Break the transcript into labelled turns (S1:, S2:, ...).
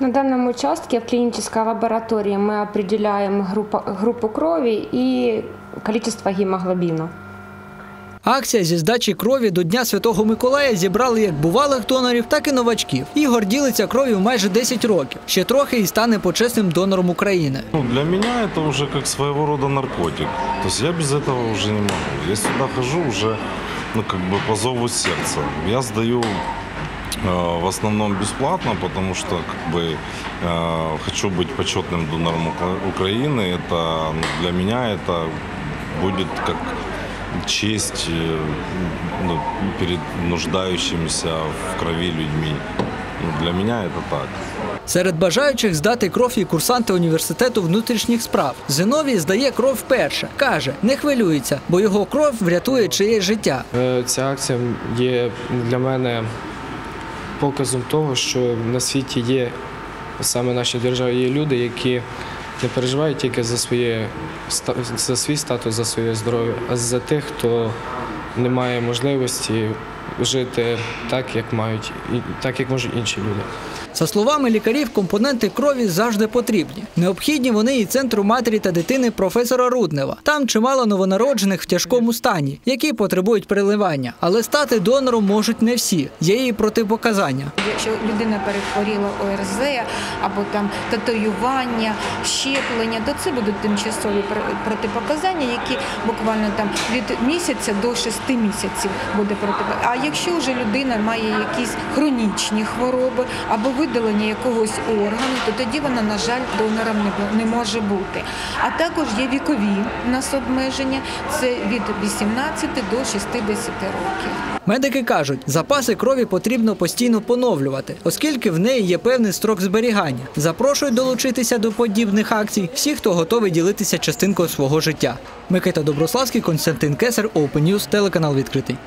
S1: На данном участке в клинической лаборатории мы определяем группу, группу крови и количество гемоглобина.
S2: Акція зі здачі крові до Дня Святого Миколая зібрали як бувалих донорів, так і новачків. Ігор ділиться кров'ю майже 10 років. Ще трохи і стане почесним донором України.
S3: Ну, для меня это уже как своего рода наркотик. То есть я без этого уже не могу. Я сюда хожу уже, ну, как бы по зову сердца. Я сдаю э, в основном бесплатно, потому что как бы э, хочу быть почетным донором Ука- Украины. Это ну, для меня это будет как честь э, ну, перед нуждающимися в крови людьми. Ну, для меня это так.
S2: Серед бажаючих здати кров і курсанти університету внутрішніх справ. Зиновій здає кров вперше. Каже, не хвилюється, бо його кров врятує чиєсь життя.
S4: Е, Ця акція є для мене показом того, що на світі є саме нашій державі є люди, які не переживають тільки за своє за свій статус, за своє здоров'я, а за тих, хто не має можливості жити так, як мають, і так як можуть інші люди.
S2: За словами лікарів, компоненти крові завжди потрібні. Необхідні вони і центру матері та дитини професора Руднева. Там чимало новонароджених в тяжкому стані, які потребують переливання. Але стати донором можуть не всі. Є і протипоказання.
S5: Якщо людина перехворіла ОРЗ або там татуювання, щеплення, то це будуть тимчасові пр- протипоказання, які буквально там від місяця до шести місяців буде протипоказання. Якщо вже людина має якісь хронічні хвороби або видалення якогось органу, то тоді вона, на жаль, донором не, може бути. А також є вікові нас обмеження, це від 18 до 60 років.
S2: Медики кажуть, запаси крові потрібно постійно поновлювати, оскільки в неї є певний строк зберігання. Запрошують долучитися до подібних акцій всі, хто готовий ділитися частинкою свого життя. Микита Доброславський, Константин Кесар, Open News, телеканал відкритий.